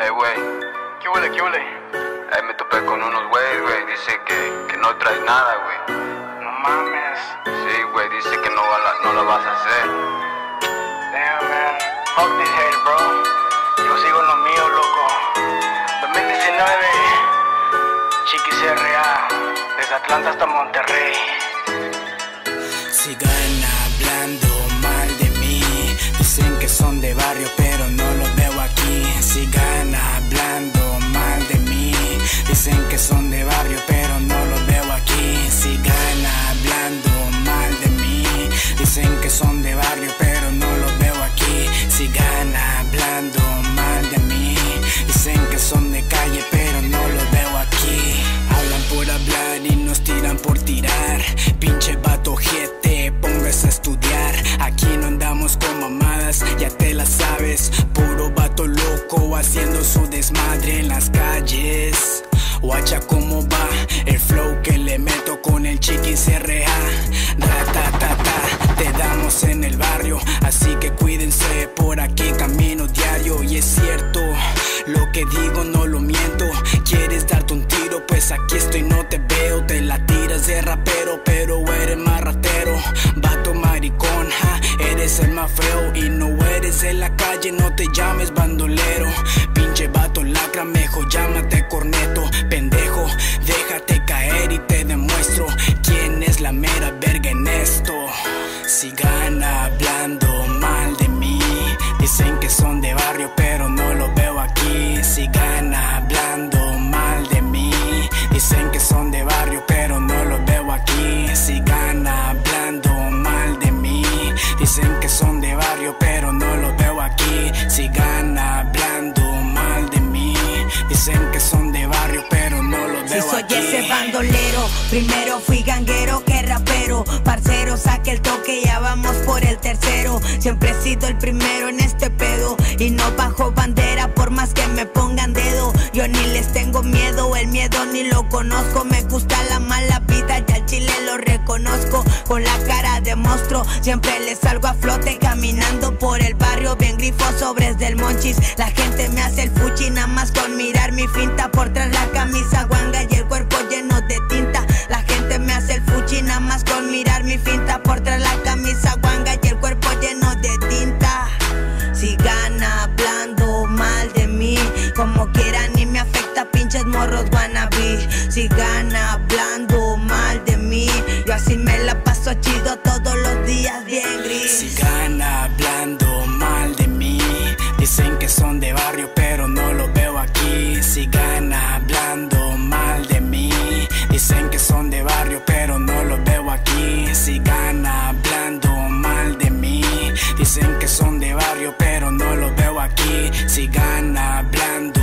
Eh, güey. ¿Qué huele, qué huele? Ahí me topé con unos güeyes, güey. Dice que, que no traes nada, güey. No mames. Sí, güey, dice que no, va la, no la vas a hacer. Damn, man. Fuck this hate, bro. Yo sigo en lo mío, loco. 2019. Chiqui CRA. Desde Atlanta hasta Monterrey. Sigan hablando mal de mí. Dicen que son de barrio, pero tirar. Pinche vato gente, póngase a estudiar. Aquí no andamos con mamadas, ya te la sabes. Puro vato loco haciendo su desmadre en las calles. Guacha cómo va el flow que le meto con el chiqui CRA. Ratatata, te damos en el barrio, así que cuídense por aquí camino diario y es cierto. Lo que digo no lo miento. Quieres darte un tiro, pues aquí estoy, Pinche vato lacra, mejor llámate corneto. Pendejo, déjate caer y te demuestro quién es la mera verga en esto. Sigan hablando mal de mí. Dicen que son de barrio, pero no lo veo aquí. Sigan hablando mal de mí. Dicen que son de barrio, pero no lo veo aquí. Sigan hablando mal de mí. Dicen que son de barrio, pero no lo veo aquí. Dicen que son de barrio, pero no lo veo Si soy aquí. ese bandolero, primero fui ganguero que rapero. Parcero, saque el toque, ya vamos por el tercero. Siempre he sido el primero en este pedo. Y no bajo bandera por más que me pongan dedo. Yo ni les tengo miedo, el miedo ni lo conozco. Me gusta la mala vida, ya el chile lo reconozco. Con la cara de monstruo, siempre les salgo a flote. Caminando por el bien grifo sobres del monchis. La gente me hace el fuchi, nada más con mirar mi finta. Por tras la camisa guanga y el cuerpo lleno de tinta. La gente me hace el fuchi, nada más con mirar mi finta. Por tras la camisa guanga y el cuerpo lleno de tinta. Sigan hablando mal de mí, como quieran ni me afecta, pinches morros wannabe. Sigan hablando mal de mí, yo así me la paso chido todos los días bien gris. Dicen que son de barrio, pero no lo veo aquí. Sigan hablando